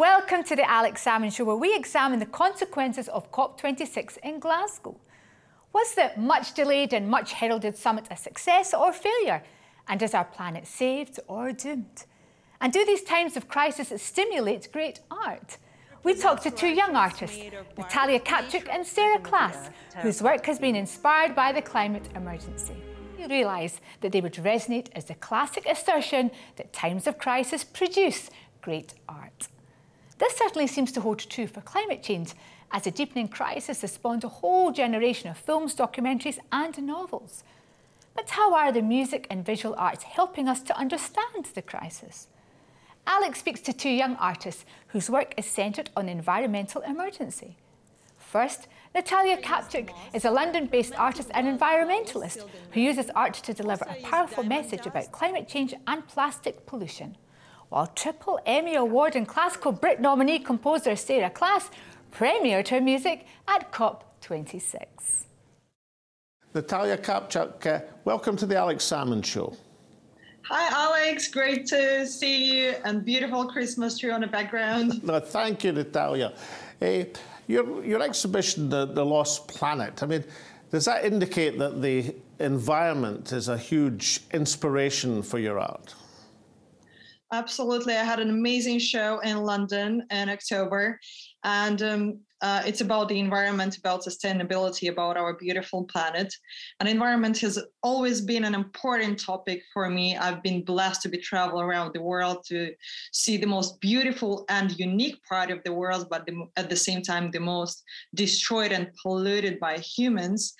Welcome to the Alex Salmond Show, where we examine the consequences of COP26 in Glasgow. Was the much delayed and much heralded summit a success or failure? And is our planet saved or doomed? And do these times of crisis stimulate great art? We talked to two young artists, Natalia Kapchuk and Sarah Class, whose work has been inspired by the climate emergency. You realise that they would resonate as the classic assertion that times of crisis produce great art. This certainly seems to hold true for climate change, as a deepening crisis has spawned a whole generation of films, documentaries and novels. But how are the music and visual arts helping us to understand the crisis? Alex speaks to two young artists whose work is centred on environmental emergency. First, Natalia Kapchuk is a London-based artist and environmentalist who uses art to deliver a powerful message about climate change and plastic pollution. While triple Emmy Award and classical Brit nominee composer Sarah Class premiered her music at COP26. Natalia Kapchuk, uh, welcome to the Alex Salmond Show. Hi, Alex. Great to see you and beautiful Christmas tree on the background. no, thank you, Natalia. Uh, your, your exhibition, the, the Lost Planet, I mean, does that indicate that the environment is a huge inspiration for your art? Absolutely. I had an amazing show in London in October, and um, uh, it's about the environment, about sustainability, about our beautiful planet. And environment has always been an important topic for me. I've been blessed to be traveling around the world to see the most beautiful and unique part of the world, but the, at the same time, the most destroyed and polluted by humans.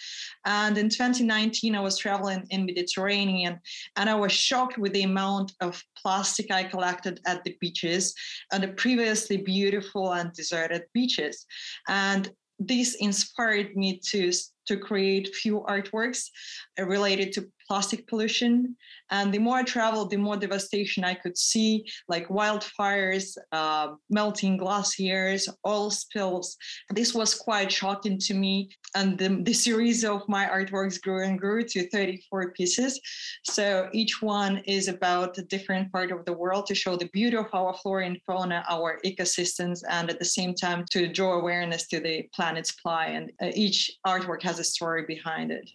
And in 2019, I was traveling in Mediterranean, and I was shocked with the amount of plastic I collected at the beaches and the previously beautiful and deserted beaches. And this inspired me to to create few artworks related to plastic pollution. And the more I traveled, the more devastation I could see, like wildfires, uh, melting glaciers, oil spills. This was quite shocking to me. And the, the series of my artworks grew and grew to 34 pieces. So each one is about a different part of the world to show the beauty of our flora and fauna, our ecosystems, and at the same time to draw awareness to the planet's plight. And uh, each artwork has a story behind it.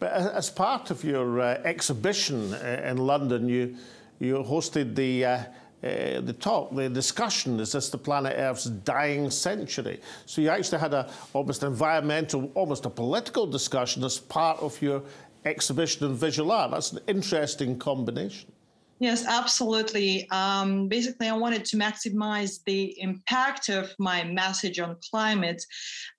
But as part of your uh, exhibition uh, in London, you you hosted the uh, uh, the talk, the discussion, is this the planet Earth's dying century? So you actually had a almost environmental, almost a political discussion as part of your exhibition in visual art. That's an interesting combination. Yes, absolutely. Um, basically, I wanted to maximize the impact of my message on climate,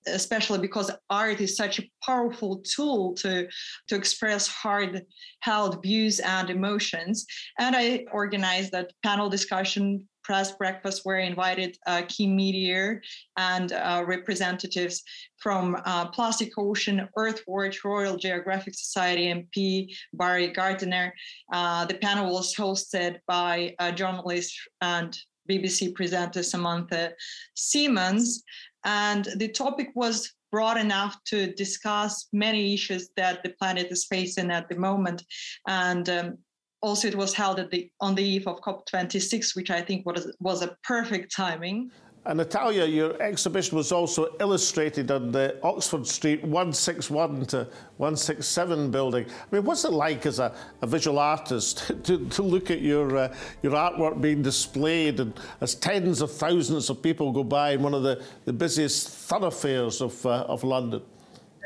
especially because art is such a powerful tool to, to express hard held views and emotions. And I organized that panel discussion press breakfast where invited uh, key media and uh, representatives from uh, Plastic Ocean, Earthwatch, Royal Geographic Society MP Barry Gardiner. Uh, the panel was hosted by a journalist and BBC presenter Samantha Simmonds. And the topic was broad enough to discuss many issues that the planet is facing at the moment. And um, also it was held at the on the eve of COP26, which I think was was a perfect timing. And Natalia, your exhibition was also illustrated on the Oxford Street 161 to 167 building. I mean, what's it like as a, a visual artist to, to look at your, uh, your artwork being displayed and as tens of thousands of people go by in one of the, the busiest thoroughfares of, uh, of London?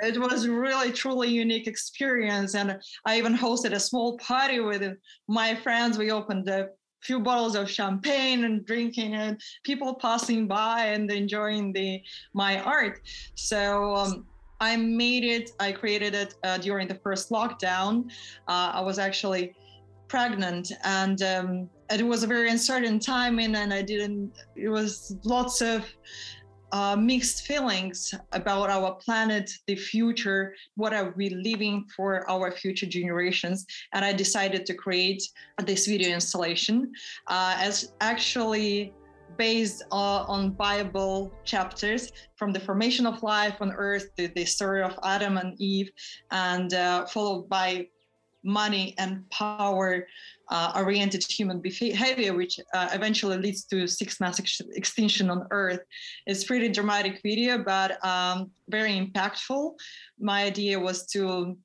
It was really truly unique experience and i even hosted a small party with my friends. We opened a few bottles of champagne and drinking and people passing by and enjoying the my art. So um, i made it i created it uh, during the first lockdown. Uh, i was actually pregnant and um, it was a very uncertain time and, and i didn't it was lots of uh, mixed feelings about our planet, the future, what are we leaving for our future generations. And I decided to create this video installation uh, as actually based uh, on Bible chapters from the formation of life on earth the story of Adam and Eve, and uh, followed by money and power uh, oriented human behavior, which uh, eventually leads to six mass ex- extinction on Earth. It's pretty dramatic video, but um, very impactful. My idea was to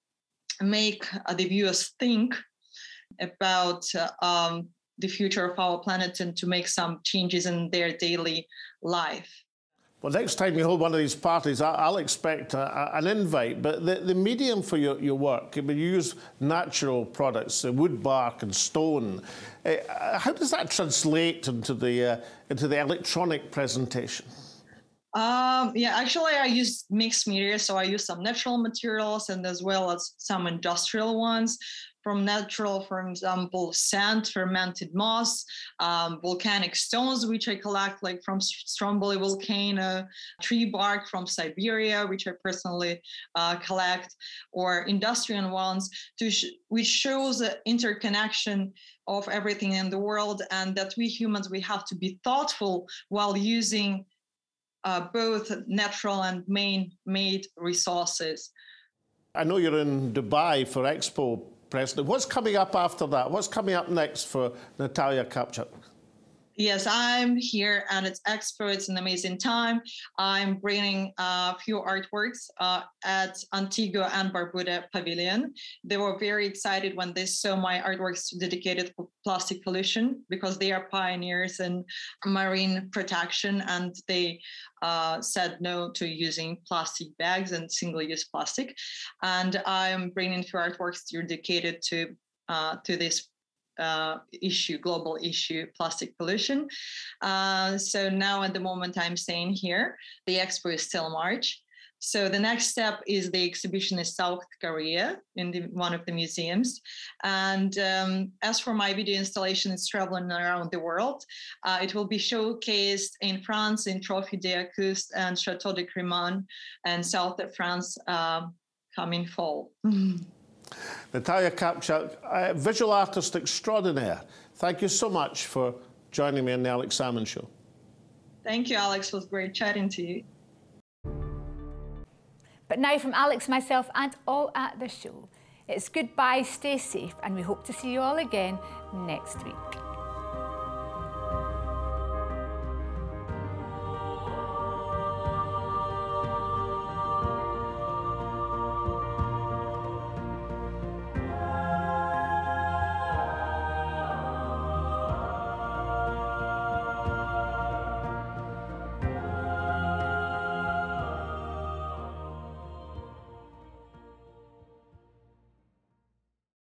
make uh, the viewers think about uh, um, the future of our planet and to make some changes in their daily life. Well, next time you hold one of these parties, I'll expect a, an invite. But the, the medium for your, your work, I mean, you use natural products, wood, bark, and stone. Uh, how does that translate into the, uh, into the electronic presentation? Um, yeah, actually, I use mixed media. So I use some natural materials and as well as some industrial ones from natural, for example, sand, fermented moss, um, volcanic stones, which I collect like from Stromboli volcano, tree bark from Siberia, which I personally uh, collect, or industrial ones, sh- which shows the interconnection of everything in the world and that we humans, we have to be thoughtful while using uh, both natural and man-made resources. I know you're in Dubai for Expo President. What's coming up after that? What's coming up next for Natalia Kapchuk? Yes, I'm here and it's Expo. It's an amazing time. I'm bringing a few artworks uh, at Antigua and Barbuda Pavilion. They were very excited when they saw my artworks dedicated for plastic pollution because they are pioneers in marine protection and they uh, said no to using plastic bags and single-use plastic. And I'm bringing few artworks dedicated to uh, to this uh, issue, global issue, plastic pollution. Uh, so now at the moment I'm staying here. The expo is still March. So the next step is the exhibition in South Korea in the, one of the museums. And um, as for my video installation, it's traveling around the world. Uh, it will be showcased in France, in Trophée d'Auguste and Chateau de Crémone, and south of France um, coming fall. Natalia Kapchuk, uh, visual artist extraordinaire. Thank you so much for joining me on the Alex Salmond Show. Thank you, Alex. It was great chatting to you. But now from Alex, myself, and all at the show, it's goodbye, stay safe, and we hope to see you all again next week.